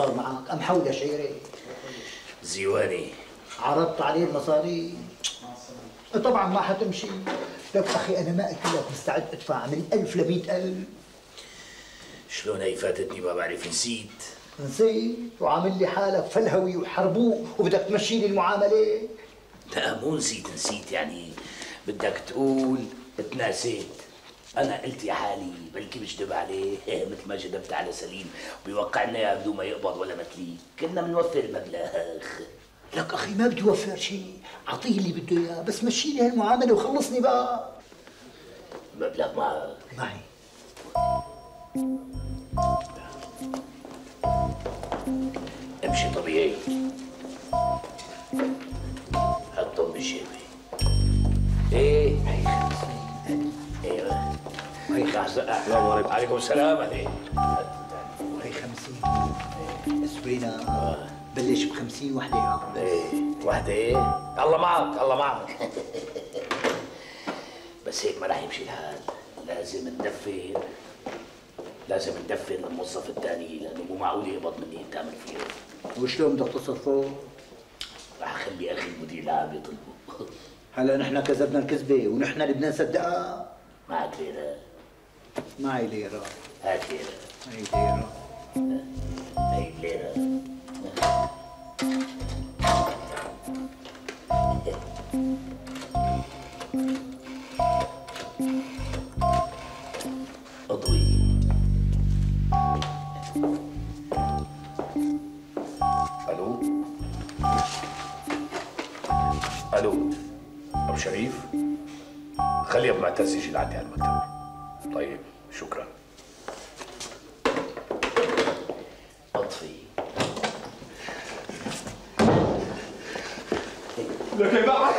صار معك؟ أم حول شعيري زيواني. عرضت عليه المصاري. طبعا ما حتمشي. لك أخي أنا ما قلت لك مستعد أدفع من ألف لمئة ألف. شلون هي فاتتني؟ ما بعرف. نسيت. نسيت. وعامل لي حالك فلهوي وحربوق وبدك تمشي لي المعاملة. لا مو نسيت. نسيت يعني بدك تقول تناسيت أنا قلت يا حالي بلكي بجدب عليه. مثل ما جدبت على سليم. وبيوقع لنا اياه بدون ما يقبض ولا مثلي كنا بنوفر المبلغ لك أخي ما بدي أوفر شيء. أعطيه اللي بده إياه بس مشي لي هالمعاملة وخلصني بقى. مبلغ معك معي. امشي طبيعي. حطهم بجيبي السلام عليكم. عليكم السلام. عليك وهي خمسين. سوينا بلش بخمسين وحدة. إيه واحدة إيه الله معك الله معك. بس هيك ما راح يمشي الحال. لازم ندفر لازم ندفر للموظف الثاني لأنه مو معقول يقبض مني تعمل فيه. وشلون بدك تصرفه؟ راح اخلي أخي المدير العام يطلبه. هلا نحن كذبنا الكذبة ونحن اللي بدنا نصدقها. معك ليرة معي ليرة هات ليرة معي ليرة هي ليرة اضوي ألو ألو ابو شريف خلي ابو معتز يجي لعندي على المكتب طيب شكرا. اطفي لك يا بعد.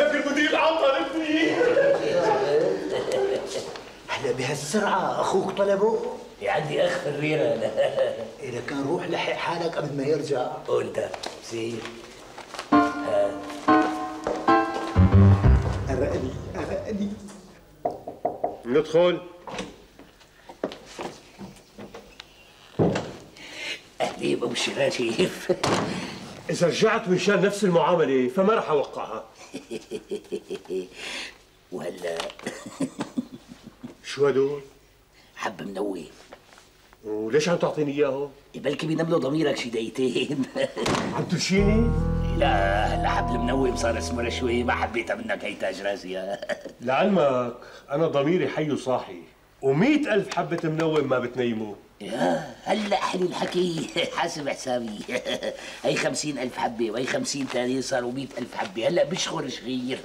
لك المدير العام طالبني هلا بهالسرعة أخوك طلبه؟ عندي أخ في الريره أنا إذا كان روح لحق حالك قبل ما يرجع. قلت سير ندخل أهلي أبو شريف إذا رجعت مشان نفس المعاملة فما رح أوقعها وهلا شو هدول؟ حب منوي وليش عم تعطيني إياهم؟ بلكي بينملوا ضميرك شي دقيقتين عم ترشيني؟ لا هلا حبل منوم صار اسمه شوي ما حبيتها منك هي تاج راسي. لعلمك أنا ضميري حي وصاحي ومئة ألف حبة منوم ما بتنيموا. يا هلأ حلو الحكي حاسب حسابي. هي خمسين ألف حبة وهي خمسين تاني صاروا مئة ألف حبة هلأ بشخر شغير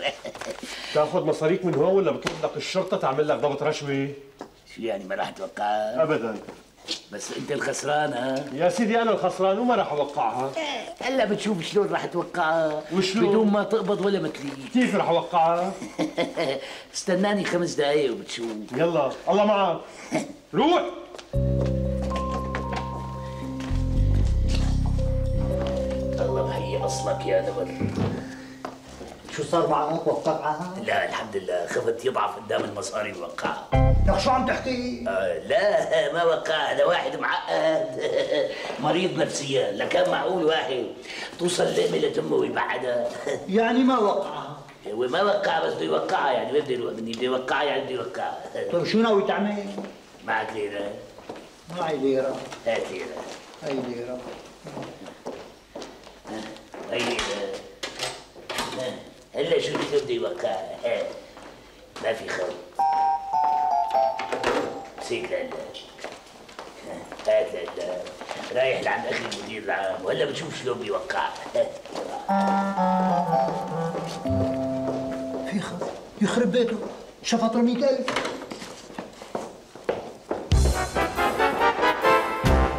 تاخذ مصاريك من هون ولا بتطلب لك الشرطة تعمل لك ضبط رشوة؟ شو يعني ما راح توقعها أبدا. بس أنت الخسران ها يا سيدي أنا الخسران وما رح أوقعها. هلا بتشوف شلون راح توقعها. وشلون؟ بدون ما تقبض ولا مثلي كيف رح أوقعها؟ استناني خمس دقايق وبتشوف. يلا الله معك روح! الله محيي أصلك يا نمر. شو صار معك؟ وقعها؟ لا الحمد لله. خفت يضعف قدام المصاري وقعها لك شو عم تحكي؟ آه لا ما وقع هذا واحد معقد. مريض نفسيا. لكان معقول واحد توصل لقمه لتمه ويبعدها يعني ما وقعها هو ما وقع بس بده يوقعها يعني. ما بده يوقعها يعني بده يوقعها. طيب شو ناوي تعمل؟ معك ليره معي ليرة هات ليره هي ليرة هي ليره ها، هلا شو بده يوقعها ها. ما في خوف. سيك ها، هات لله رايح لعند أخي المدير العام وهلا بتشوف شلون بيوقعها في خف يخرب بيته. شفط له 100000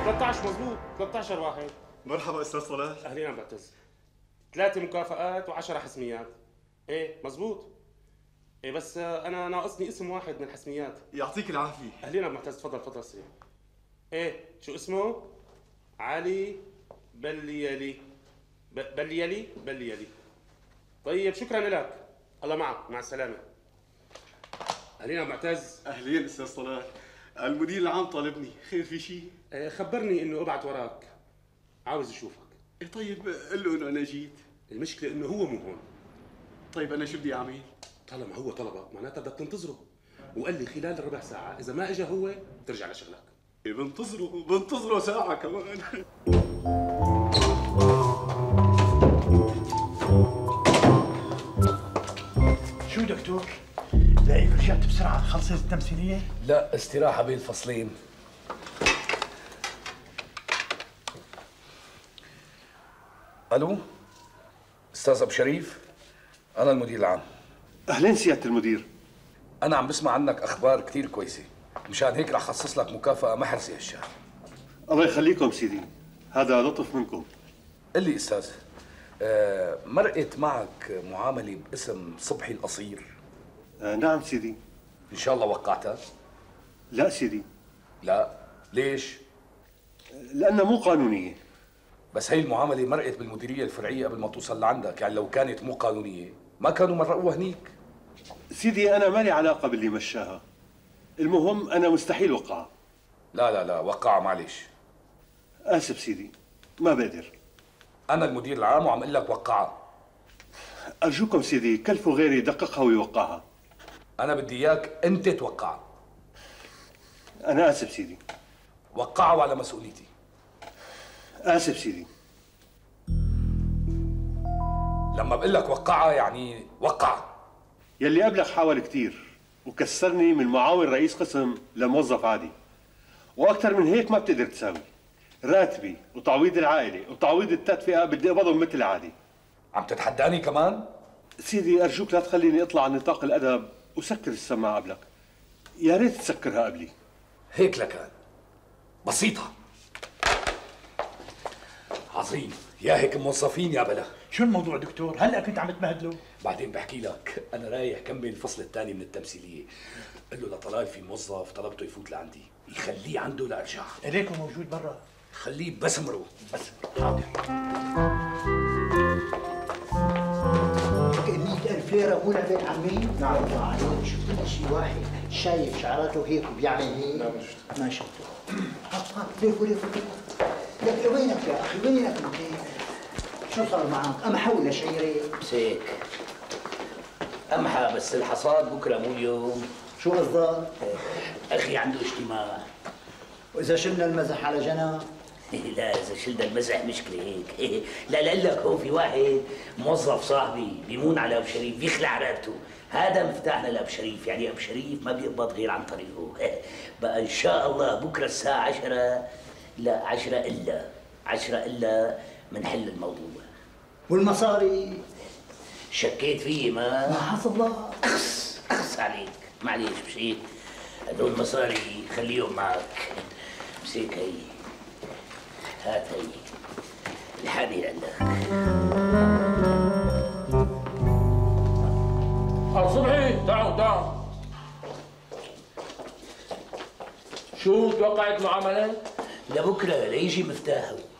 13 مظبوط. 13 واحد. مرحبا أستاذ صلاح. أهلين عم بعتز. ثلاثة مكافآت و10 حسميات. إيه مظبوط. إيه بس آه، أنا ناقصني اسم واحد من الحسميات. يعطيك العافية. أهلين عم معتز تفضل تفضل سريع إيه شو اسمه؟ علي بليالي. بليالي؟ بليالي. طيب شكرا لك. الله معك. مع السلامة. أهلين عم معتز. أهلين أستاذ صلاح. المدير العام طالبني. خير في شيء آه، خبرني إنه أبعت وراك. عاوز أشوفك. إيه طيب قل له انه أنا جيت. المشكلة إنه هو مو هون. طيب أنا شو بدي أعمل؟ طالما هو طلبك معناتها بدك تنتظره. وقال لي خلال ربع ساعة إذا ما اجى هو ترجع لشغلك. إيه بنتظره بنتظره ساعة كمان. شو دكتور؟ لاقيك رجعت بسرعة خلصت التمثيلية؟ لا استراحة بين الفصلين. ألو؟ أستاذ أبو شريف أنا المدير العام. أهلين سيادة المدير. أنا عم بسمع عنك أخبار كتير كويسة مشان هيك رح خصص لك مكافأة ما حرسي هالشهر. الله يخليكم سيدي هذا لطف منكم. قل لي أستاذ آه مرقت معك معاملة باسم صبحي القصير؟ آه نعم سيدي. إن شاء الله وقعتها؟ لا سيدي. لا. ليش؟ لانها مو قانونية. بس هي المعاملة مرقت بالمديرية الفرعية قبل ما توصل لعندك يعني لو كانت مو قانونية. ما كانوا مرقوها هنيك. سيدي أنا مالي علاقة باللي مشاها. المهم أنا مستحيل وقعها لا لا لا وقعها معلش آسف سيدي ما بقدر أنا المدير العام وعم أقول لك وقعها أرجوكم سيدي كلفوا غيري يدققها ويوقعها. أنا بدي إياك أنت توقعها أنا آسف سيدي. وقعها وعلى مسؤوليتي. آسف سيدي. لما بقول لك وقعها يعني وقعها يلي قبلك حاول كتير وكسرني من معاون رئيس قسم لموظف عادي. وأكثر من هيك ما بتقدر تساوي. راتبي وتعويض العائلة وتعويض التدفئة بدي أقبضهم مثل العادي عم تتحداني كمان؟ سيدي أرجوك لا تخليني أطلع عن نطاق الأدب وسكر السماعة قبلك. يا ريت تسكرها قبلي. هيك لكان بسيطة. عظيم. يا هيك موظفين يا بلا. شو الموضوع دكتور؟ هلا كنت عم تمهدله؟ بعدين بحكي لك أنا رايح كمل الفصل الثاني من التمثيلية. قل له لطلال في موظف طلبته يفوت لعندي. يخليه عنده لأرجع. إليكم موجود برا خليه بسمره بس. حاضر. مئة ألف ليرة مو لعبة عمي؟ نعم. عليك شفت شي واحد شايف شعراته هيك وبيعمل هيك؟ نعم ما شفته هات هات ليكو ليكو ليكو لك وينك يا أخي؟ وينك أنت؟ شو صار معك؟ أم حول شعيري؟ مسيك امحى بس الحصاد بكرة مو اليوم شو قصدك؟ أخي عنده اجتماع وإذا شلنا المزح على جنب؟ لا إذا شلنا المزح مشكلة هيك لا لا لك هون في واحد موظف صاحبي بيمون على أبو شريف بيخلع رقبته هذا مفتاحنا لأبو شريف يعني أبو شريف ما بيقبض غير عن طريقه بقى إن شاء الله بكرة الساعة 10 لا 10 إلا 10 إلا بنحل الموضوع والمصاري؟ شكيت فيي ما ما حظ الله. اخس اخس عليك. معليش مش هيك هدول مصاري خليهم معك. مسيك هي هات هي الحقني عندك صبحي. تعال تعال. شو توقعت معاملة؟ لبكرة ليجي مفتاحه.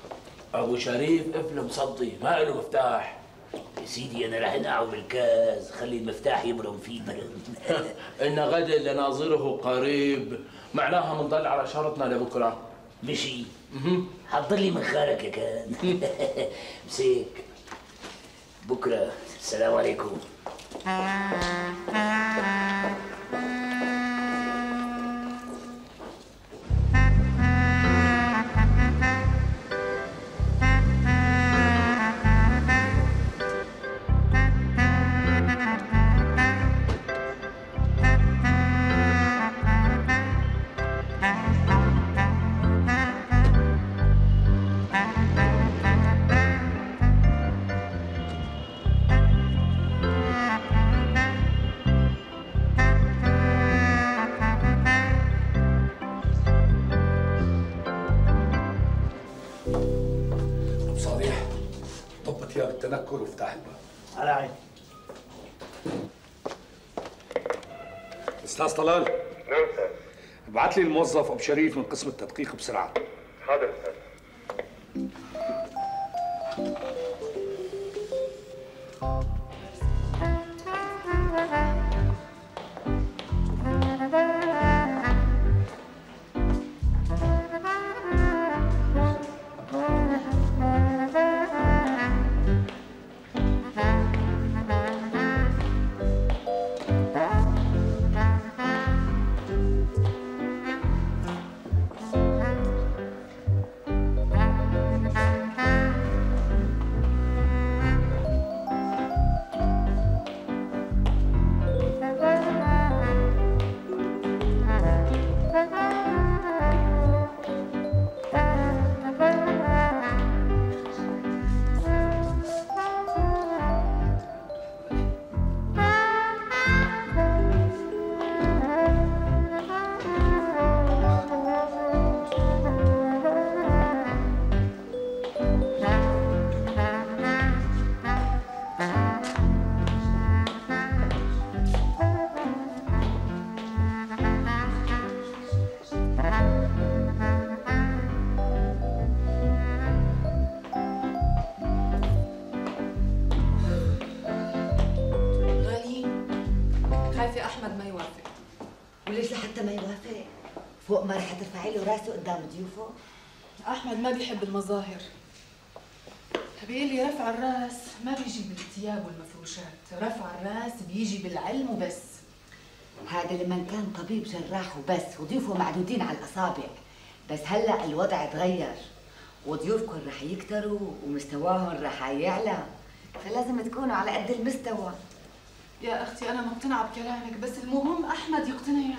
أبو شريف قفل مصدي ما له مفتاح؟ يا سيدي أنا رح انقعه بالكاز خلي المفتاح يبرم فيه. برم إن غدا لناظره قريب. معناها منضل على شرطنا لبكرة. مشي. حضر لي منخارك يا كان. مسيك. بكرة. السلام عليكم. أستاذ طلال. نعم أستاذ ابعث لي الموظف أبو شريف من قسم التدقيق بسرعة. حاضر أستاذ لسه ما يوافق. فوق ما رح ترفعي له راسه قدام ضيوفه. أحمد ما بيحب المظاهر. بيقول لي رفع الراس ما بيجي بالثياب والمفروشات. رفع الراس بيجي بالعلم وبس. هذا لما كان طبيب جراح وبس وضيوفه معدودين على الأصابع. بس هلأ الوضع تغير وضيوفكم رح يكتروا ومستواهم رح يعلى. فلازم تكونوا على قد المستوى. يا أختي أنا مقتنعة بكلامك بس المهم أحمد يقتنع.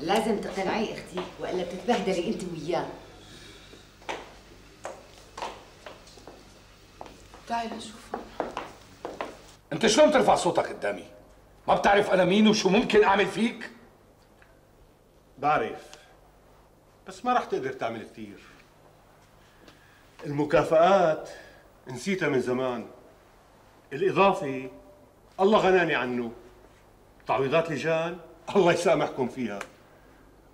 لازم تقتنعي أختي وإلا بتتبهدلي أنت وياه. تعالي نشوف أنت شلون ترفع صوتك قدامي؟ ما بتعرف أنا مين وشو ممكن أعمل فيك؟ بعرف بس ما رح تقدر تعمل كثير المكافآت نسيتها من زمان. الإضافي الله غناني عنه. تعويضات لجان الله يسامحكم فيها.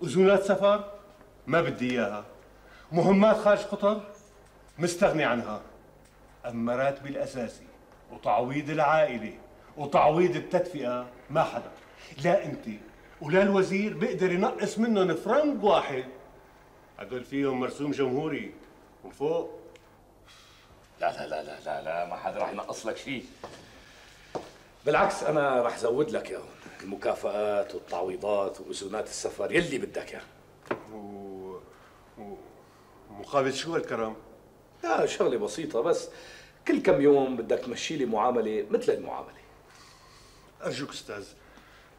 أذونات سفر ما بدي إياها. مهمات خارج قطر مستغني عنها. أما راتبي الأساسي وتعويض العائلة وتعويض التدفئة ما حدا. لا أنت ولا الوزير بيقدر ينقص منهم فرنك واحد. هدول فيهم مرسوم جمهوري. من فوق. لا لا لا لا لا لا ما حدا رح ينقص لك شيء. بالعكس أنا رح زود لك اياهم المكافآت والتعويضات واذونات السفر يلي بدك اياه و... و... مقابل شو هالكرم؟ لا شغلة بسيطة بس كل كم يوم بدك تمشي لي معاملة مثل المعاملة. أرجوك أستاذ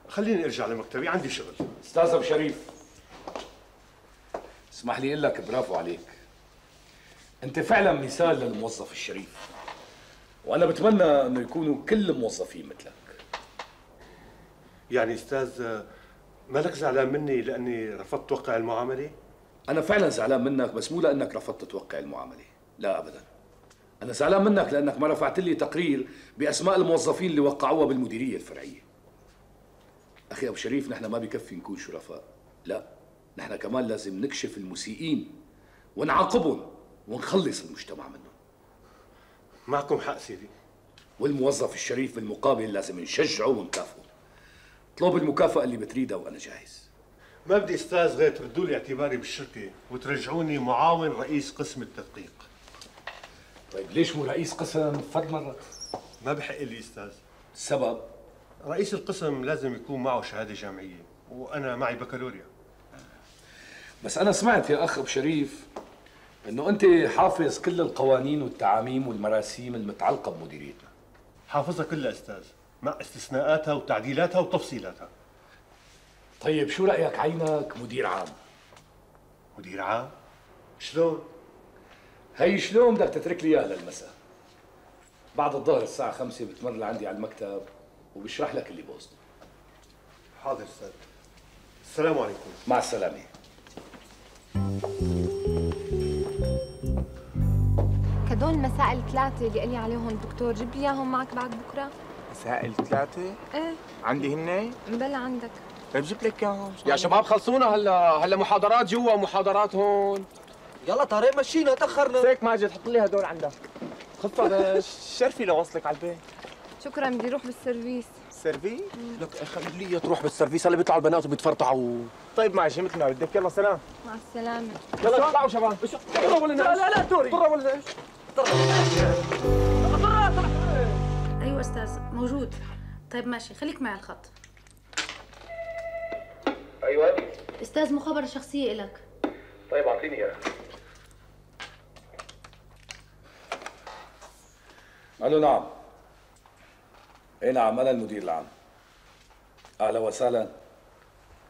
خليني أرجع لمكتبي عندي شغل. أستاذ أبو شريف اسمح لي أقول لك برافو عليك. أنت فعلا مثال للموظف الشريف. وأنا بتمنى انه يكونوا كل الموظفين مثلك. يعني أستاذ مالك زعلان مني لأني رفضت توقع المعاملة؟ أنا فعلا زعلان منك بس مو لأنك رفضت توقع المعاملة. لا ابدا. أنا زعلان منك لأنك ما رفعت لي تقرير بأسماء الموظفين اللي وقعوها بالمديرية الفرعية. أخي أبو شريف نحن ما بكفي نكون شرفاء. لا نحن كمان لازم نكشف المسيئين ونعاقبهم ونخلص المجتمع منهم. معكم حق سيدي. والموظف الشريف بالمقابل لازم نشجعه ونكافئه. اطلب المكافأة اللي بتريدها وأنا جاهز. ما بدي أستاذ غير تردوا لي اعتباري بالشركة وترجعوني معاون رئيس قسم التدقيق. طيب ليش مو رئيس قسم فد مرت؟ ما بحق لي أستاذ. السبب؟ رئيس القسم لازم يكون معه شهادة جامعية وأنا معي بكالوريا. بس أنا سمعت يا أخ أبو شريف إنه أنت حافظ كل القوانين والتعاميم والمراسيم المتعلقة بمديريتنا. حافظها كلها أستاذ مع استثناءاتها وتعديلاتها وتفصيلاتها. طيب شو رأيك عينك مدير عام؟ مدير عام؟ شلون؟ هي شلون بدك تترك لي إياها للمساء؟ بعد الظهر الساعة خمسة بتمر لعندي على المكتب وبشرح لك اللي بقصده حاضر أستاذ. السلام عليكم. مع السلامة. كدول المسائل الثلاثة اللي قال لي عليهم الدكتور جيب لي إياهم معك بعد بكرة. مسائل ثلاثة؟ إيه. عندي هن؟ بلا عندك. طيب جبت لك إياهم. يا شباب خلصونا هلا هلا محاضرات جوا ومحاضرات هون. يلا طارق مشينا تأخرنا. هيك ماجد حط لي هدول عندك. خفة شرفي لوصلك على البيت. شكرا بدي أروح بالسيرفيس. سيرفيس؟ لك خلي لي تروح بالسيرفيس هلا بيطلعوا البنات وبيتفرطعوا طيب ماشي مثل ما بدك. يلا سلام. مع السلامة. يلا اطلعوا شباب. يلا ولا لا لا لا دوري طرة ولا؟ أيوه أستاذ موجود. طيب ماشي خليك معي على الخط. أيوه. أستاذ مخابرة شخصية إلك. طيب أعطيني إياها. ألو نعم. اي نعم أنا المدير العام؟ أهلا وسهلا.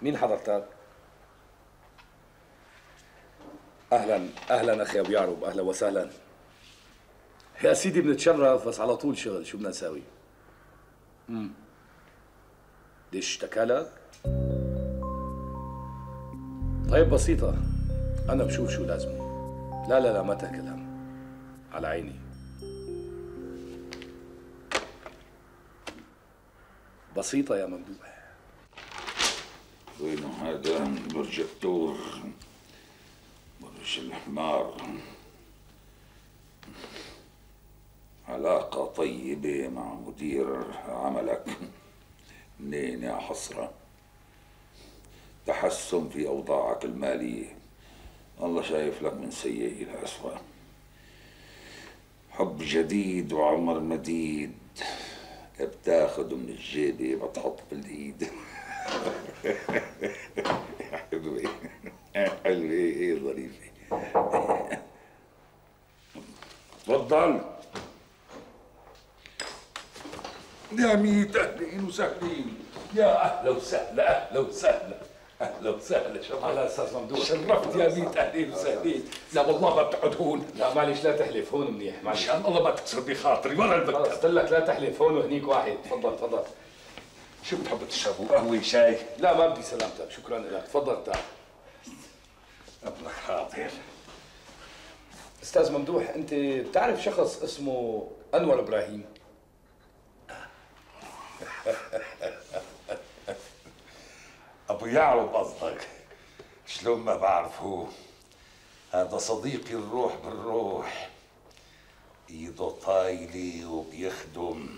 مين حضرتك؟ أهلا أهلا أخي أبو يعرب أهلا وسهلا. يا سيدي بنتشرف بس على طول شغل. شو بدنا نساوي؟ امم ليش اشتكى لك طيب بسيطة. أنا بشوف شو لازمه لا لا لا ما تاكل هم على عيني. بسيطة يا ممدوح. وينه هذا؟ البروجيكتور برج الحمار. علاقة طيبة مع مدير عملك. منين يا حسرة؟ تحسن في أوضاعك المالية. الله شايف لك من سيء إلى أسوأ. حب جديد وعمر مديد. بتاخده من الجيبة؟ بتحط بالإيد. حلوة. حلوة. إيه ظريفة. تفضل. يا ميت أهلين وسهلين. يا أهلا وسهلا أهلا وسهلا أهلا وسهلا. شرفت هلا أستاذ ممدوح شرفت يا ميت أهلين وسهلين. لا والله ما بتقعد هون لا معلش لا تحلف هون منيح معلش مشان الله ما تكسر بخاطري ولا خلص البكر قلت لك لا تحلف هون وهنيك واحد. تفضل تفضل. شو بتحب تشربوا قهوة شاي؟ لا ما بدي سلامتك. شكرا لك. تفضل تعال. أبنك حاضر أستاذ ممدوح أنت بتعرف شخص اسمه أنور إبراهيم؟ ابو يعرب قصدك. شلون ما بعرفه. هذا صديقي الروح بالروح. إيده طايلة وبيخدم.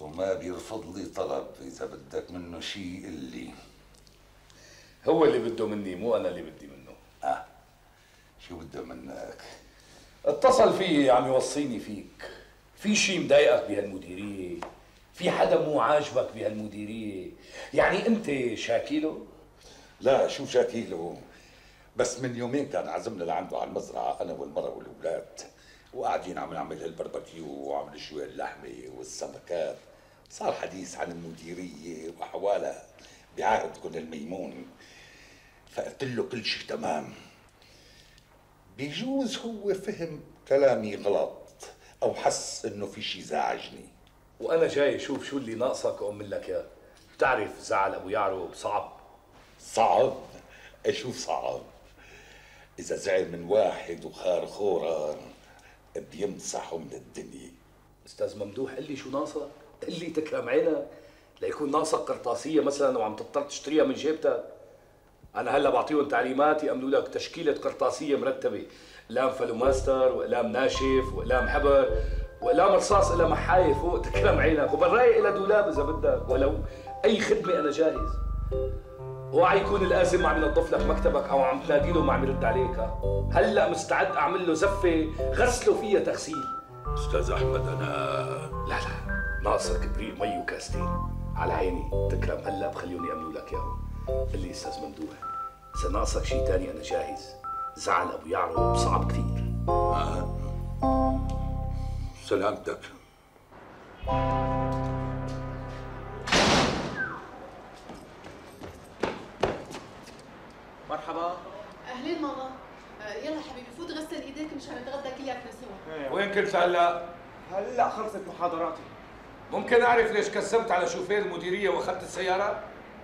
وما بيرفض لي طلب إذا بدك منه شيء اللي هو اللي بده مني مو أنا اللي بدي منه. آه. شو بده منك؟ اتصل فيي عم يوصيني فيك. في شيء مضايقك بهالمديرية؟ في حدا مو عاجبك بهالمديرية؟ يعني أنت شاكيله لا شو شاكيله بس من يومين كان عزمنا لعنده على المزرعة أنا والمرة والأولاد وقاعدين عم نعمل البربكيو وعم نشوي اللحمة والسمكات. صار حديث عن المديرية وأحوالها بعهدكم الميمون. فقلت له كل شيء تمام. بيجوز هو فهم كلامي غلط أو حس إنه في شيء زعجني. وأنا جاي أشوف شو اللي ناقصك واعمل لك إياه. بتعرف زعل أبو يعرب صعب؟ صعب أشوف صعب؟ إذا زعل من واحد وخار خورا بيمسحه من الدنيا. أستاذ ممدوح قل لي شو ناقصك؟ قل لي تكرم عينك ليكون ناقصك قرطاسية مثلا وعم تضطر تشتريها من جيبتك. أنا هلأ بعطيهم تعليمات يعملوا لك تشكيلة قرطاسية مرتبة. اقلام فلوماستر واقلام ناشف واقلام حبر. واقلام رصاص لها محايه فوق تكرم عينك وبالرايق لها دولاب إذا بدك ولو أي خدمة أنا جاهز. اوعى يكون القاسم عم ينظف لك مكتبك أو عم تنادي له ما عم يرد عليك. هلأ مستعد أعمل له زفة غسله فيها تغسيل. أستاذ أحمد أنا لا لا. ناقصك بريق مي وكاستين. على عيني. تكرم. هلأ بخليهم يعملوا لك اياهم قل لي أستاذ ممدوح. إذا ناقصك شيء تاني أنا جاهز. زعل أبو يعرب صعب كثير. آه. سلامتك. مرحبا. أهلين ماما. آه، يلا حبيبي فوت غسل إيديك مشان نتغدى كلياتنا سوا. وين كنت هلا؟ هلا خلصت محاضراتي. ممكن أعرف ليش كذبت على شوفير المديريه وأخذت السيارة؟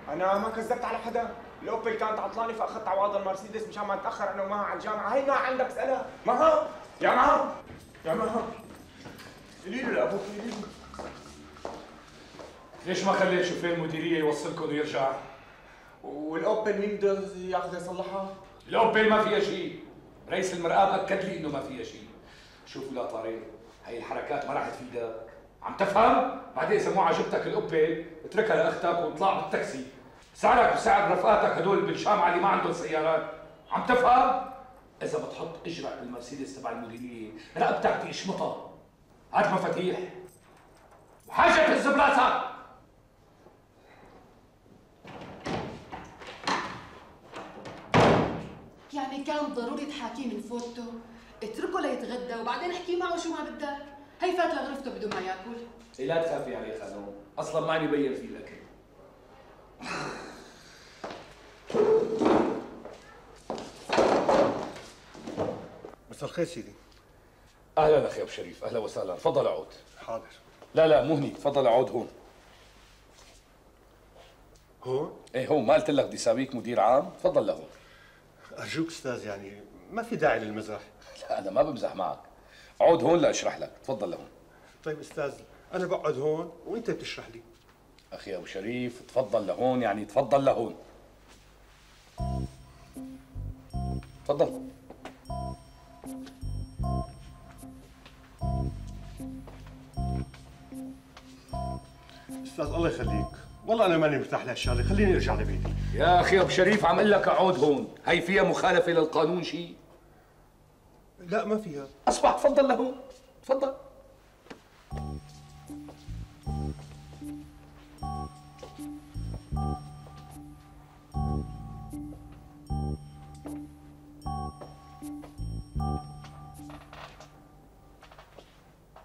أنا ما كذبت على حدا. الاوبل كانت عطلانه فأخذت عواض المرسيدس مشان ما أتأخر أنا ومها على الجامعة هي ما عندك اسالها مها يا مها يا مها قولي له لابوك قولي له ليش ما خليت شوفير المديرية يوصلكم ويرجع؟ والاوبل مين بده ياخذ يصلحها؟ الاوبل ما فيها شيء رئيس المرآب أكد لي إنه ما فيها شيء شوفوا لا طارق هي الحركات ما راح تفيدك عم تفهم؟ بعدين اذا مو عجبتك الاوبل اتركها لأختك واطلع بالتاكسي سعرك وسعر رفقاتك هدول بالشام اللي ما عندهم سيارات عم تفهم؟ إذا بتحط إجرك بالمرسيدس تبع المديرية رقبتك تشمطها هات مفاتيح وحاجة تهز براسك يعني كان ضروري تحاكيه من فوتو اتركه ليتغدى وبعدين احكي معه شو ما بدك هي فات لغرفته بدون ما ياكل. إيه لا تخافي عليه خانوم أصلا ماني بين فيه الأكل. مساء الخير سيدي. أهلا أخي أبو شريف أهلا وسهلا. تفضل اقعد حاضر. لا لا مو هني. تفضل اقعد هون. هون؟ إيه هون ما قلت لك بدي ساويك مدير عام. تفضل لهون أرجوك أستاذ يعني ما في داعي للمزح؟ لا أنا ما بمزح معك. اقعد هون لاشرح لك. تفضل لهون طيب أستاذ أنا بقعد هون وأنت بتشرح لي. أخي أبو شريف تفضل لهون يعني تفضل لهون. تفضل. أستاذ الله يخليك. والله أنا ماني مرتاح لهالشغله خليني أرجع لبيتي. يا أخي أبو شريف عم أقول لك اقعد هون. هي فيها مخالفة للقانون شيء لا ما فيها. أصبح تفضل لهون تفضل.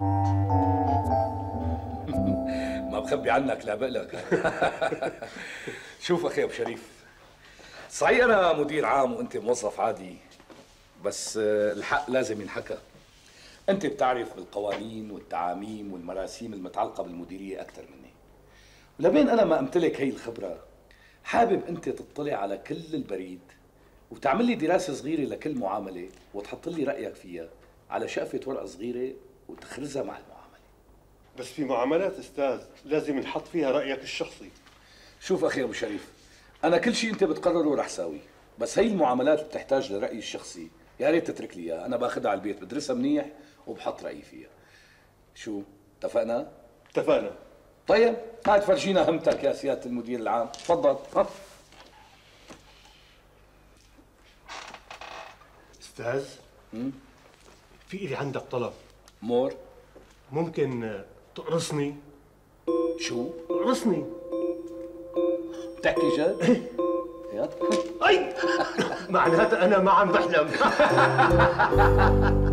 ما بخبي عنك لا بقلك شوف أخي أبو شريف صحيح أنا مدير عام وأنت موظف عادي بس آه، الحق لازم ينحكى. أنت بتعرف بالقوانين والتعاميم والمراسيم المتعلقة بالمديرية أكثر مني. ولبين أنا ما أمتلك هي الخبرة حابب أنت تطلع على كل البريد وتعمل لي دراسة صغيرة لكل معاملة وتحط لي رأيك فيها على شقفة ورقة صغيرة وتخرزها مع المعاملة. بس في معاملات أستاذ لازم نحط فيها رأيك الشخصي. شوف أخي أبو شريف أنا كل شيء أنت بتقرره رح ساوي بس هي المعاملات بتحتاج لرايي الشخصي يا ريت تترك لي إياها أنا باخذها على البيت بدرسها منيح وبحط رأيي فيها. شو اتفقنا؟ اتفقنا. طيب هات فرجينا همتك يا سيادة المدير العام. تفضل. ها؟ أستاذ في إلي عندك طلب. مور. ممكن تقرصني. شو؟ تقرصني. بتحكي جد يا أي. معناتها أنا ما عم بحلم.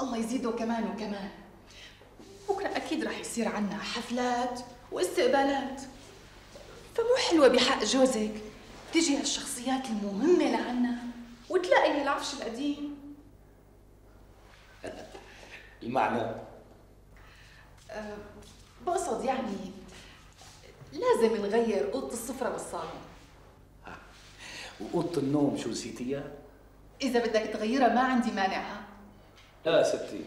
الله يزيده كمان وكمان. بكرة أكيد رح يصير عنا حفلات واستقبالات. فمو حلوة بحق جوزك تيجي هالشخصيات المهمة لعنا وتلاقي هالعفش القديم. المعنى. أه، بقصد يعني لازم نغير أوضة السفره بالصالون وأوضة النوم شو نسيتيها؟ إذا بدك تغيرها ما عندي مانع. لا ستي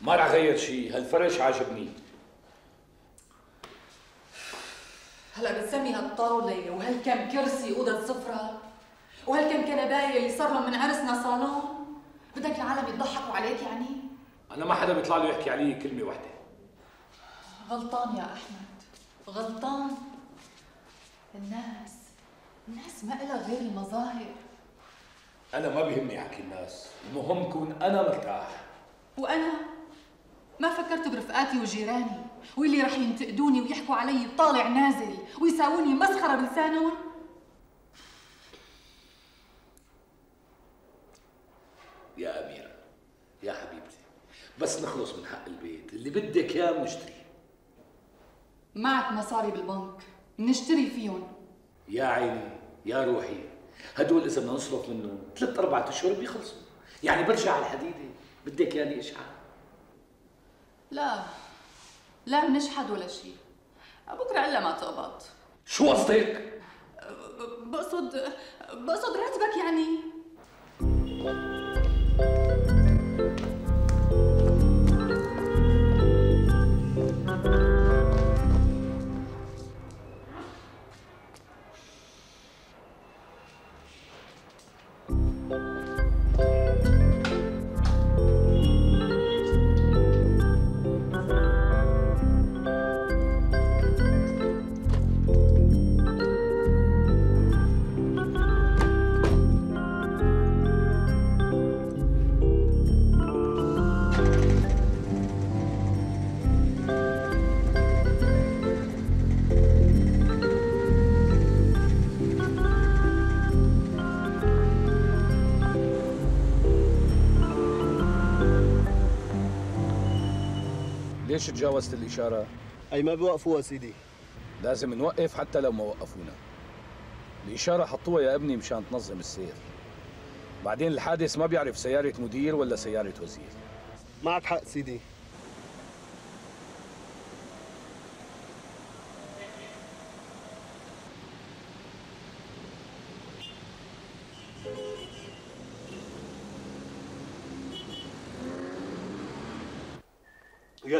ما رح غير شيء هالفرش عاجبني. هلا بتسمي هالطاولة وهالكم كرسي أوضة سفرة؟ وهالكم كنباية اللي صار لهم من عرسنا صالون بدك العالم يضحكوا عليك يعني؟ أنا ما حدا بيطلع له يحكي علي كلمة واحدة غلطان يا أحمد. غلطان. الناس الناس ما إلها غير المظاهر. أنا ما بيهمني حكي الناس المهم كون أنا مرتاح. وأنا ما فكرت برفقاتي وجيراني واللي رح ينتقدوني ويحكوا علي طالع نازل ويساووني مسخرة بلسانهم؟ يا أميرة يا حبيبتي بس نخلص من حق البيت اللي بدك إياه بنشتريه معك مصاري بالبنك نشتري فيهم. يا عيني يا روحي. هدول إذا بدنا نصرف منهم ثلاث أربعة أشهر بيخلصوا. يعني برجع على الحديدة بدك ياني إشحال لا لا نشحد ولا شيء. بكرة إلا ما تقبض. شو قصدك؟ بقصد بقصد راتبك يعني. ليش تجاوزت الإشارة؟ أي ما بوقفوها سيدي. لازم نوقف حتى لو ما وقفونا. الإشارة حطوها يا ابني مشان تنظم السير. بعدين الحادث ما بيعرف سيارة مدير ولا سيارة وزير. معك حق سيدي.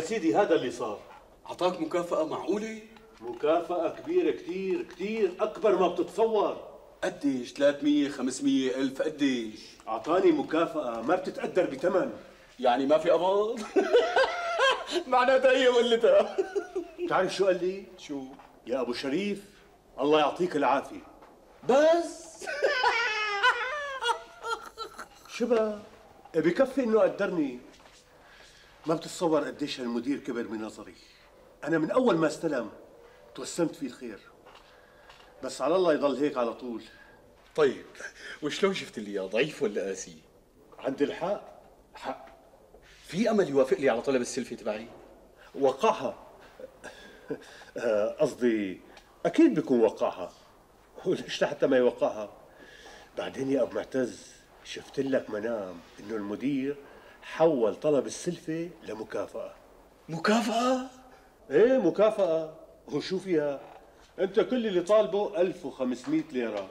سيدي هذا اللي صار أعطاك مكافأة معقولة؟ مكافأة كبيرة كتير كتير أكبر ما بتتصور قديش 300 500 ألف قديش؟ أعطاني مكافأة ما بتتقدر بثمن يعني ما في قبض؟ معناتها هي قلتها بتعرف شو قال لي؟ شو؟ يا أبو شريف الله يعطيك العافية بس شبه بكفي إنه قدرني ما بتتصور قديش هالمدير كبر بنظري أنا من أول ما استلم توسمت فيه الخير. بس على الله يضل هيك على طول. طيب وشلون شفت لي اياه ضعيف ولا قاسي؟ عندي الحق. حق. في أمل يوافق لي على طلب السلفي تبعي؟ وقعها آه، قصدي أكيد بيكون وقعها وليش لحتى ما يوقعها بعدين يا أبو معتز شفت لك منام إنه المدير حول طلب السلفة لمكافأة. مكافأة؟ إيه مكافأة. وشو فيها؟ أنت كل اللي طالبه 1500 ليرة.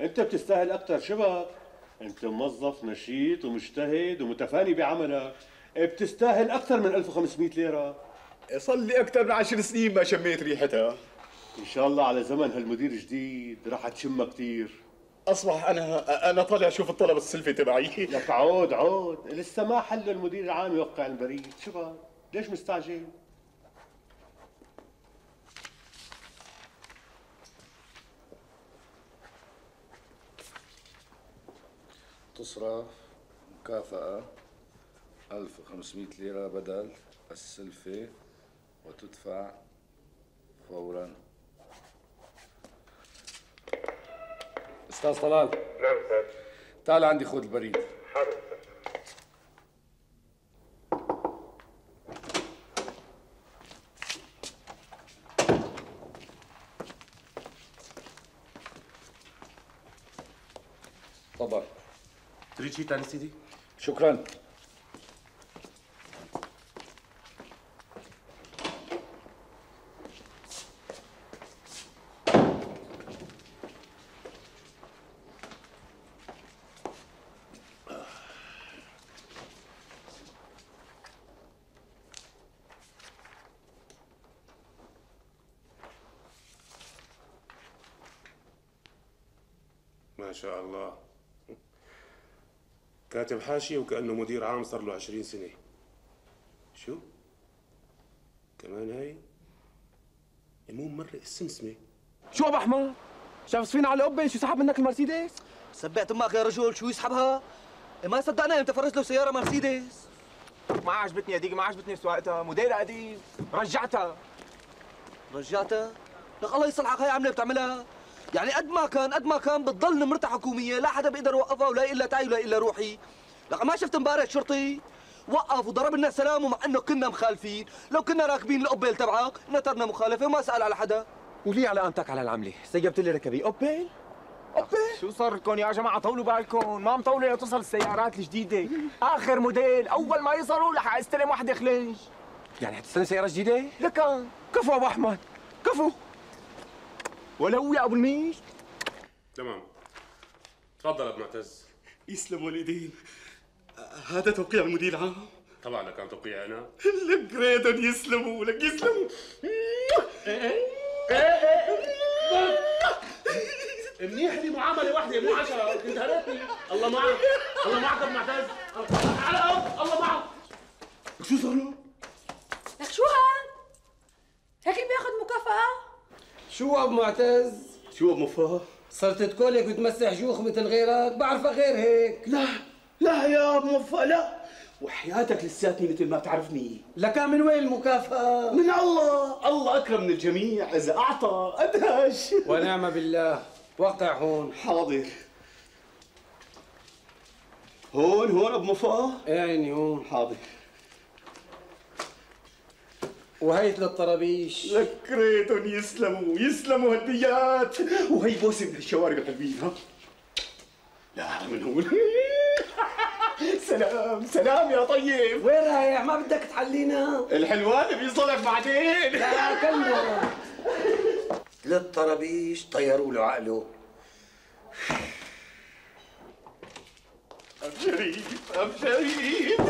أنت بتستاهل أكثر شبك أنت موظف نشيط ومجتهد ومتفاني بعملك. بتستاهل أكثر من 1500 ليرة. صار لي أكثر من عشر سنين ما شميت ريحتها. إن شاء الله على زمن هالمدير جديد رح تشمها كثير أصبح أنا أنا طالع أشوف الطلب السلفي تبعي لك عود عود لسه ما حل المدير العام يوقع البريد شو؟ ليش مستعجل؟ تصرف مكافأة 1500 ليرة بدل السلفة وتدفع فورا أستاذ طلال. نعم أستاذ تعال عندي خذ البريد. حاضر. تفضل. تريد شيء ثاني سيدي؟ شكرا. ما شاء الله كاتب حاشية وكأنه مدير عام صار له 20 سنة شو؟ كمان هاي؟ مو مرة السمسمة شو أبو أحمد؟ شاف سفينة على القبة شو سحب منك المرسيدس؟ سبعت أمك يا رجل شو يسحبها؟ ما صدقنا أنت فرجت له سيارة مرسيدس ما عجبتني هديك ما عجبتني سواقتها موديل قديم رجعتها رجعتها؟ لك الله يصلحك هاي عمله بتعملها يعني قد ما كان قد ما كان بتضل نمرتها حكومية لا حدا بيقدر يوقفها ولا الا تعي ولا الا روحي. لك ما شفت امبارح شرطي وقف وضرب لنا سلام ومع إنه كنا مخالفين. لو كنا راكبين القبيل تبعك نترنا مخالفة وما سأل على حدا. وليه علامتك على العملة؟ سيبت لي ركبي. أوبيل؟ أوبيل؟ شو صار لكم يا جماعة؟ طولوا بالكم. ما مطوله لتصل السيارات الجديدة. آخر موديل. أول ما يصلوا رح استلم وحدة خليج. يعني حتستلم سيارة جديدة؟ لك كفو أبو أحمد. كفو. ولو يا أبو الميش تمام. تفضل أبو معتز. يسلم والدين. هذا توقيع المدير العام. طبعا لك كان توقيع أنا. لك ريتن يسلموا لك يسلموا. منيح لي معاملة واحدة مو عشرة. انت هريتني الله معك. الله معك أبو معتز. على الأرض. الله معك. شو صار له؟ لك شو هاد؟ هيك بياخذ مكافأة؟ شو ابو معتز؟ شو ابو مفاه؟ صرت تكولك وتمسح جوخ مثل غيرك بعرفها غير هيك. لا لا يا ابو مفاه لا. وحياتك لساتني مثل ما بتعرفني. لك من وين المكافأة؟ من الله. الله أكرم من الجميع إذا أعطى أدهش. ونعم بالله. وقع هون. حاضر. هون هون أبو مفاه عيني هون. حاضر. وهيت للطرابيش. لك ريتهم يسلموا يسلموا هالبيات. وهي بوسة من الشوارب الحلوين ها؟ لا من هون سلام سلام يا طيب. وين رايح؟ ما بدك تحلينا. الحلوان بيصلك بعدين. لا كلنا للطرابيش طيروا له عقله. أم شريف أم شريف.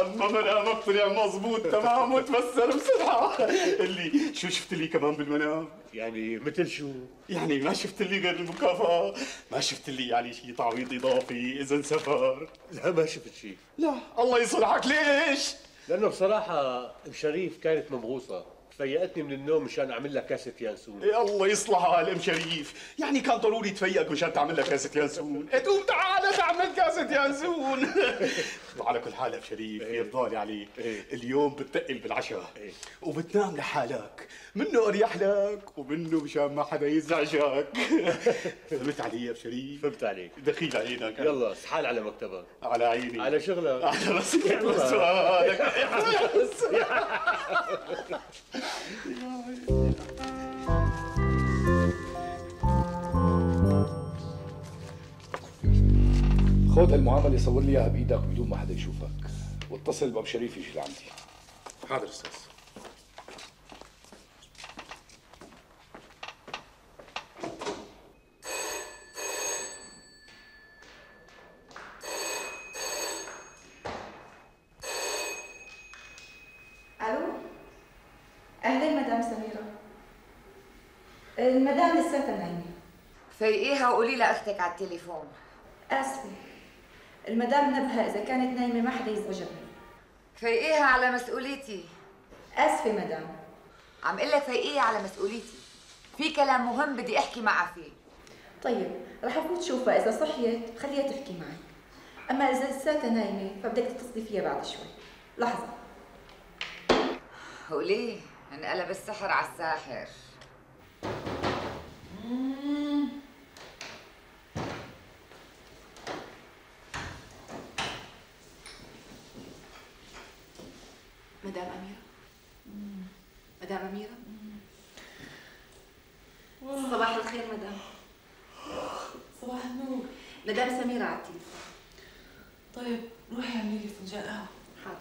أما منامك طلع مظبوط تمام وتفسر بسرعة. اللي شو شفت لي كمان بالمنام؟ يعني مثل شو؟ يعني ما شفت لي غير المكافأة. ما شفت لي يعني شيء تعويض إضافي إذا سفر. لا ما شفت شيء لا الله يصلحك. ليش؟ لأنه بصراحة أم شريف كانت مبغوصه فيقتني من النوم مشان أعمل لها كاسة يانسون. يا الله يصلحها الام شريف. يعني كان ضروري تفيقك مشان تعمل لك كاسة يانسون. تقوم تعال تعمل كاسة يانسون. وعلى كل حال ام شريف يرضى لي عليك. اليوم بتقل بالعشاء. وبتنام لحالك. منه أريح لك ومنه مشان ما حدا يزعجك. فهمت علي يا ابو شريف؟ فهمت عليك. دخيل عينك يلا اسحال على مكتبك. على عيني. على شغلك. على راسك يلا. سؤالك خذ هالمعامله صور لي إياها بإيدك بدون ما حدا يشوفك واتصل بأبو شريف يجي لعندي. حاضر أستاذ ألو اهلين مدام سميره المدام لساتها نايمه فيقيها وقولي لاختك على التليفون. آسفة. المدام نبهة إذا كانت نايمة ما حدا يزعجها. فيقيها على مسؤوليتي. آسفة مدام. عم أقول لك فيقيها على مسؤوليتي. في كلام مهم بدي أحكي معها فيه. طيب رح افوت شوفها إذا صحيت خليها تحكي معي. أما إذا لساتها نايمة فبدك تتصلي فيها بعد شوي. لحظة. وليه انقلب السحر على الساحر. مدام أميرة؟ صباح الخير مدام. صباح النور. مدام سميرة على التليفون طيب روحي اعملي لي فنجان قهوة. حاضر.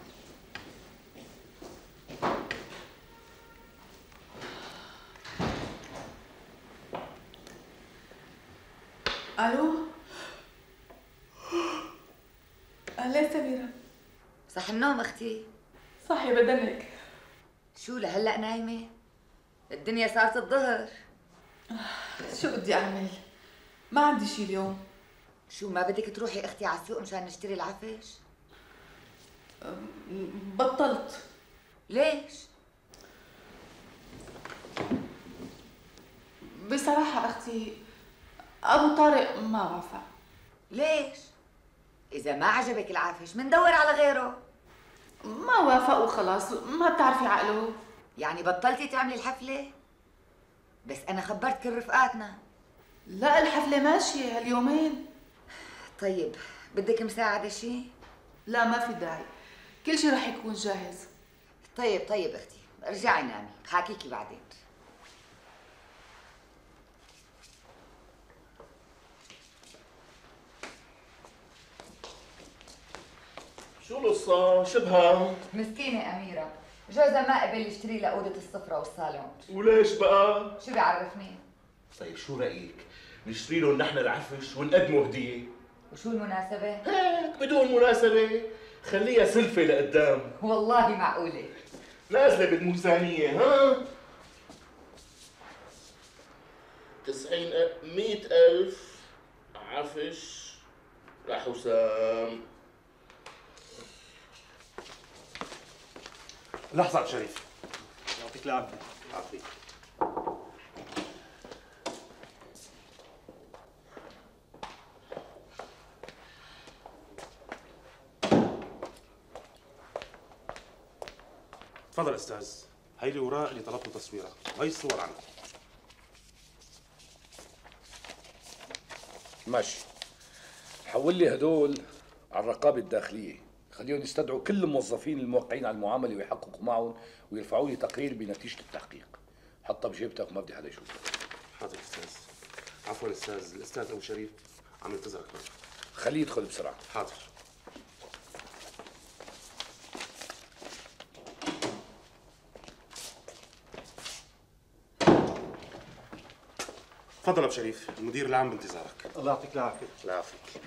ألو؟ أهلا سميرة. صح النوم أختي. صحي بدنك. شو لهلا نايمة؟ الدنيا صارت الظهر. شو بدي أعمل؟ ما عندي شي اليوم. شو ما بدك تروحي أختي على السوق مشان نشتري العفش؟ بطلت. ليش؟ بصراحة أختي أبو طارق ما وافق. ليش؟ إذا ما عجبك العفش مندور على غيره. ما وافق وخلاص ما بتعرفي عقله. يعني بطلتي تعملي الحفلة؟ بس أنا خبرت كل رفقاتنا. لا الحفلة ماشية هاليومين. طيب بدك مساعدة شي؟ لا ما في داعي. كل شي رح يكون جاهز. طيب طيب أختي ارجعي نامي حاكيكي بعدين. شو القصة؟ شبها مسكينة أميرة جوزها ما قبل يشتري لها أوضة السفرة والصالون وليش بقى؟ شو بيعرفني؟ طيب شو رأيك؟ نشتري لهم نحن العفش ونقدمه هدية وشو المناسبة؟ هيك بدون مناسبة خليها سلفة لقدام والله معقولة نازلة بالميزانية ها؟ تسعين أ- مئة ألف عفش لحسام لحظة عبد الشريف يعطيك العافية. عافية. تفضل أستاذ. هاي الاوراق اللي طلبت تصويرها. وهي الصور عنها. ماشي. حول لي هدول على الرقابة الداخلية. خليهم يستدعوا كل الموظفين الموقعين على المعاملة ويحققوا معهم ويرفعوا لي تقرير بنتيجة التحقيق. حطها بجيبتك وما بدي حدا يشوفها حاضر أستاذ. عفوا أستاذ. الأستاذ أبو شريف عم ينتظرك خليه يدخل بسرعة. حاضر. تفضل أبو شريف المدير العام بانتظارك. الله يعطيك العافية. الله يعافيك.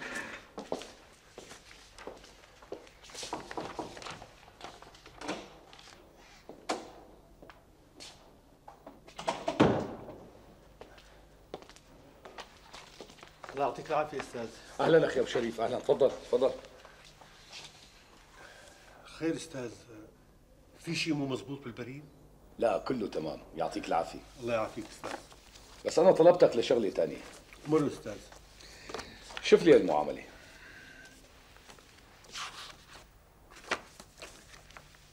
الله يعطيك العافية أستاذ. أهلا أخي أبو شريف أهلا. تفضل تفضل. خير أستاذ في شيء مو مزبوط بالبريد؟ لا كله تمام. يعطيك العافية. الله يعافيك أستاذ. بس أنا طلبتك لشغلة ثانية مر أستاذ. شوف لي المعاملة.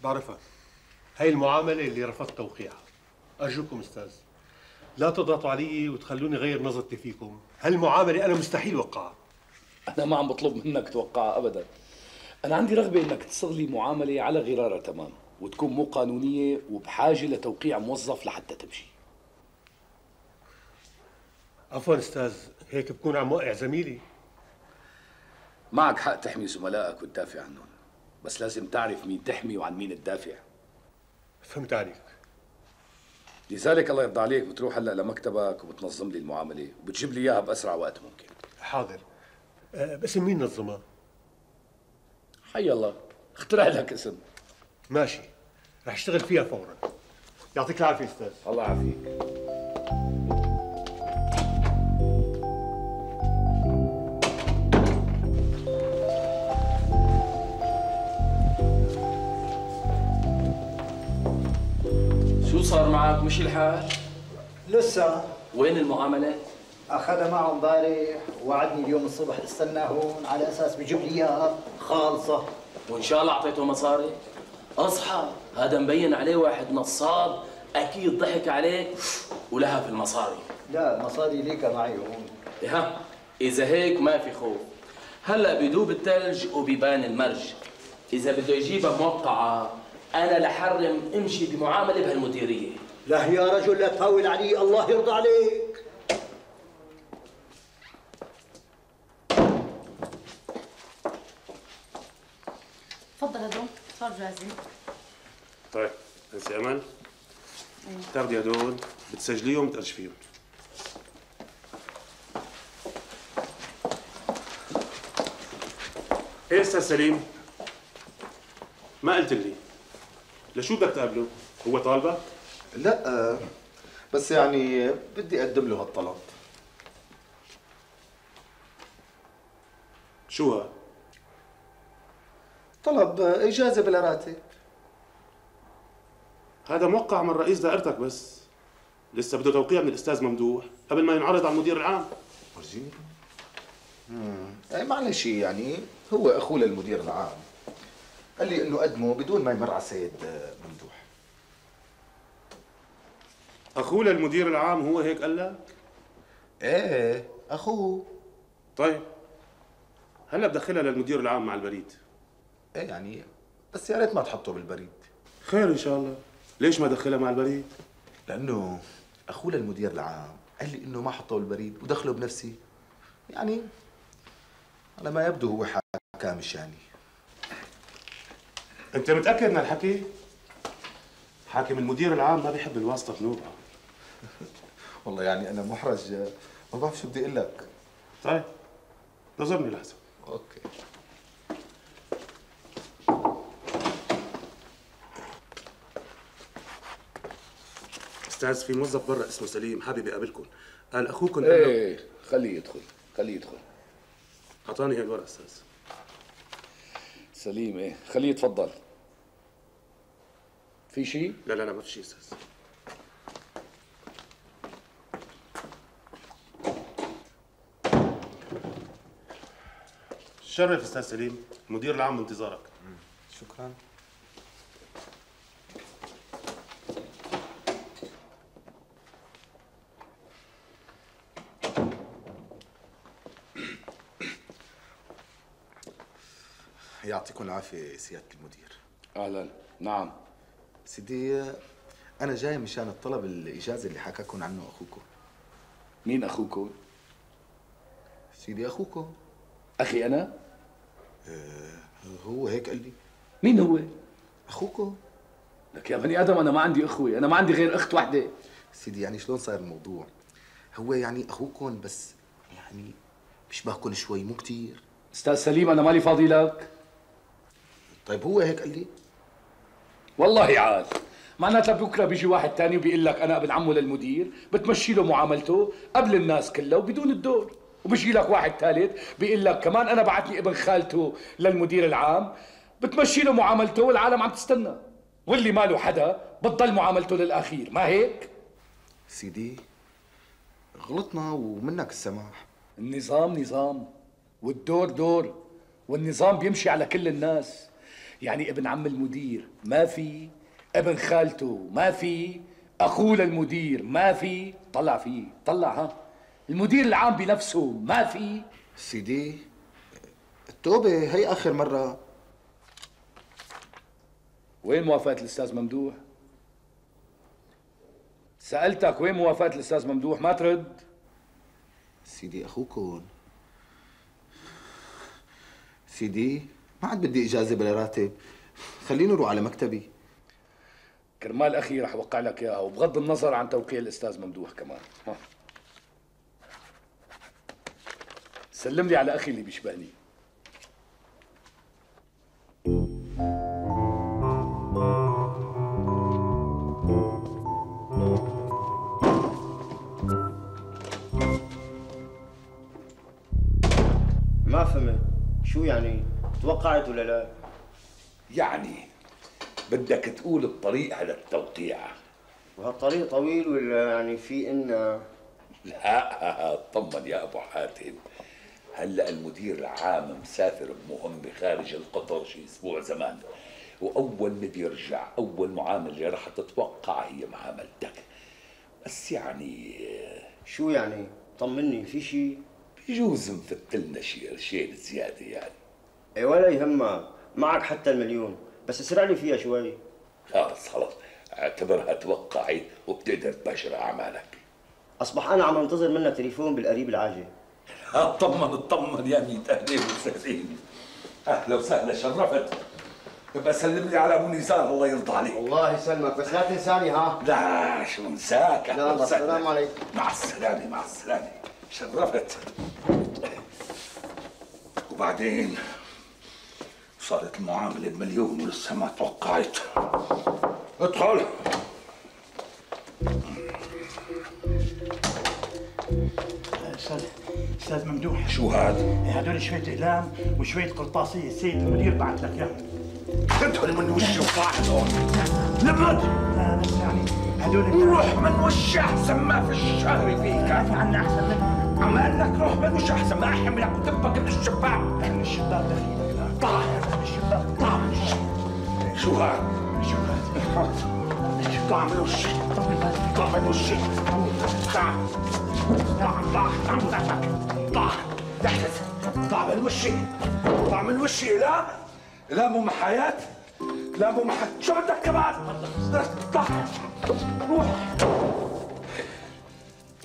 بعرفها هاي المعاملة اللي رفضت توقيعها. أرجوكم أستاذ. لا تضغطوا علي وتخلوني غير نظرتي فيكم. هالمعاملة أنا مستحيل وقعها أنا ما عم بطلب منك توقعها ابدا. أنا عندي رغبة إنك تصغ لي معاملة على غرارها تمام وتكون مو قانونية وبحاجة لتوقيع موظف لحتى تمشي. عفوا أستاذ هيك بكون عم وقع زميلي. معك حق تحمي زملائك وتدافع عنهم بس لازم تعرف مين تحمي وعن مين تدافع فهمت عليك. لذلك الله يرضى عليك بتروح هلا لمكتبك وبتنظم لي المعاملة. وبتجيب لي إياها بأسرع وقت ممكن. حاضر. أه باسم مين نظمها؟ حي الله. اخترع لك اسم. ماشي. رح اشتغل فيها فورا. يعطيك العافية أستاذ. الله يعافيك. معك مشي الحال؟ لسه. وين المعاملة؟ اخذها معه امبارح ووعدني اليوم الصبح استناه هون على أساس بجيب لي اياها خالصة. وإن شاء الله أعطيته مصاري؟ أصحى. هذا مبين عليه واحد نصاب أكيد ضحك عليك ولها في المصاري. لا مصاري ليك معي هون. ها إذا هيك ما في خوف. هلأ بدوب الثلج وبيبان المرج. إذا بده يجيبها موقعه أنا لحرم امشي بمعاملة بهالمديرية. لا يا رجل لا تهول علي. الله يرضى عليك. تفضل هدول صار جاهزين طيب أنسي أمل؟ تاخدي هدول بتسجليهم بترشفيهم إيه أستاذ سليم؟ ما قلت لي. لشو بدك تقابله؟ هو طالبك؟ لا بس يعني بدي أقدم له هالطلب. شو ها طلب إجازة بلا راتب. هذا موقع من رئيس دائرتك بس. لسه بده توقيع من الأستاذ ممدوح قبل ما ينعرض على المدير العام. ورجيني. اي معلش يعني هو أخوه للمدير العام. قال لي إنه قدمه بدون ما يمر على السيد آه، ممدوح أخوه للمدير العام هو هيك قال لك؟ إيه أخوه. طيب هلا بدخلها للمدير العام مع البريد. إيه يعني بس يا ريت ما تحطه بالبريد. خير إن شاء الله. ليش ما دخلها مع البريد؟ لأنه أخوه للمدير العام قال لي إنه ما حطه بالبريد ودخله بنفسي. يعني على ما يبدو هو حكى مش يعني أنت متأكد من الحكي حاكم المدير العام ما بيحب الواسطة بنوبه والله يعني أنا محرج ما بعرف شو بدي أقول لك. طيب نظرني لحظة. أوكي. أستاذ في موظف برا اسمه سليم حابب يقابلكم. قال أخوكم إيه خليه يدخل خليه يدخل. أعطاني هي الورقه أستاذ. سليم إيه خليه يتفضل. في شيء؟ لا لا لا ما في شيء أستاذ. شرف أستاذ سليم المدير العام بانتظارك. شكرا. يعطيكم العافية سيادة المدير. أهلا. نعم. سيدي أنا جاي مشان الطلب الإجازة اللي حكاكم عنه أخوكم. مين أخوكم؟ سيدي أخوكم. أخي أنا؟ هو هيك قال لي. مين هو؟ اخوكم لك يا بني آدم أنا ما عندي أخوة أنا ما عندي غير أخت وحدة. سيدي يعني شلون صاير الموضوع؟ هو يعني اخوكم بس يعني بيشبهكم شوي مو كتير. أستاذ سليم أنا مالي فاضي لك. طيب هو هيك قال لي؟ والله عاد. معناتها بكرة بيجي واحد تاني وبيقول لك أنا ابن عمه للمدير بتمشي له معاملته قبل الناس كلها وبدون الدور. وبيجي لك واحد ثالث بيقول لك كمان أنا بعتني ابن خالته للمدير العام بتمشي له معاملته والعالم عم تستنى. واللي ماله حدا بتضل معاملته للآخير. ما هيك؟ سيدي غلطنا ومنك السماح. النظام نظام والدور دور والنظام بيمشي على كل الناس. يعني ابن عم المدير ما في ابن خالته ما في أخوه للمدير ما في طلع فيه طلع ها؟ المدير العام بنفسه ما في سيدي التوبة هي آخر مرة وين موافقة الأستاذ ممدوح؟ سألتك وين موافقة الأستاذ ممدوح ما ترد؟ سيدي أخوكم سيدي ما عاد بدي إجازة بلا راتب خليني أروح على مكتبي كرمال أخي رح وقع لك إياها وبغض النظر عن توقيع الأستاذ ممدوح كمان ها. سلم لي على أخي اللي بيشبهني. ما فهمت. شو يعني؟ توقعت ولا لا؟ يعني بدك تقول الطريق على التوقيع. وهالطريق طويل ولا يعني في إن لا اطمن يا أبو حاتم. هلا المدير العام مسافر بمهمة خارج القطر شي أسبوع زمان. واول ما بيرجع اول معامله رح تتوقع هي معاملتك. بس يعني شو يعني؟ طمني في شيء بيجوز مفتلنا شي قرشين زيادة يعني. إيه ولا يهمك. معك حتى المليون. بس اسرع لي فيها شوي. خلص خلص اعتبرها توقعت وبتقدر تباشر أعمالك. أصبح أنا عم انتظر منك تليفون بالقريب العاجل. أطمن أطمن يا ميت اهلين وسهلين أهلا وسهلا شرفت ببقى سلم لي على أبو نزار الله يرضى عليك الله يسلمك بس لا تنساني ها؟ لا شو انساك يلا وسهلا. السلام عليكم. مع السلامة مع السلامة. شرفت وبعدين صارت المعامله بمليون ولسه ما توقعت. ادخل. أستاذ أستاذ ممدوح. شو هذا؟ هذول شوية اقلام وشوية قرطاسية السيد المدير بعت لك اياهم ادخل من وشي وطاح لمد لا بس يعني هذول روح من وشي أحسن ما في الشهر فيك؟ عنا أحسن منك عم قال لك روح من وشي أحسن ما احملك وتبك من الشباك من الشباك دخيلك لا طاح من الشباك طلع من الشباك شو هذا؟ شو هذا؟ طلع من وشي طلع من وشي طلع طلع طلع طلع طلع تحت طلع من وشي طلع من وشي لا لا مو محايات لا مو محايات. شو بدك كمان طلع روح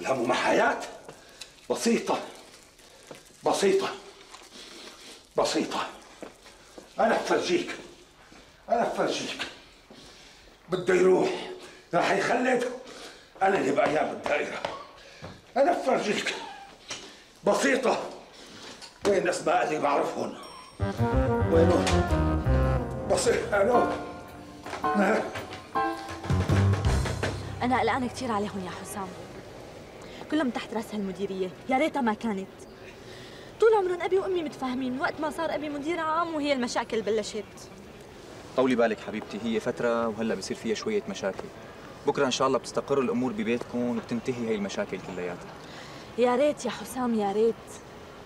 لا مو محايات بسيطة بسيطة. بسيطة أنا بفرجيك أنا بفرجيك بده يروح راح يخلد أنا اللي بأيام الدائرة أنا بفرجيك بسيطة. وين الأسماء اللي بعرفهم وينهم بسيطة ألو. أنا قلقانة كثير عليهم يا حسام. كلهم تحت رأس هالمديرية. يا ريتها ما كانت. طول عمرهم أبي وأمي متفاهمين. وقت ما صار أبي مدير عام وهي المشاكل بلشت. طولي بالك حبيبتي. هي فترة وهلا بصير فيها شوية مشاكل. بكرة إن شاء الله بتستقر الأمور ببيتكم وبتنتهي هي المشاكل كلياتها يا ريت يا حسام يا ريت.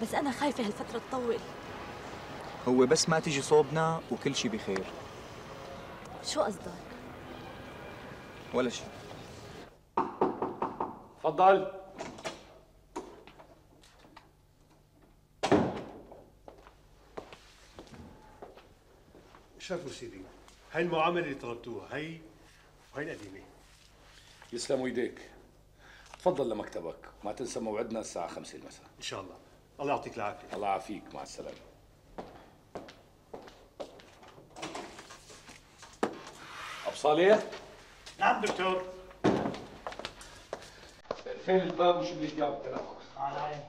بس أنا خايفة هالفترة تطول. هو بس ما تيجي صوبنا وكل شيء بخير. شو قصدك؟ ولا شيء تفضل. شرفوا سيدي. هاي المعاملة اللي طلبتوها هي وهي القديمة. يسلموا ايديك تفضل لمكتبك ما تنسى موعدنا الساعة 5 المساء إن شاء الله. الله يعطيك العافية. الله يعافيك مع السلامة. أبو صالح؟ نعم دكتور. فين الباب وشو اللي جاب التنفس؟ تعال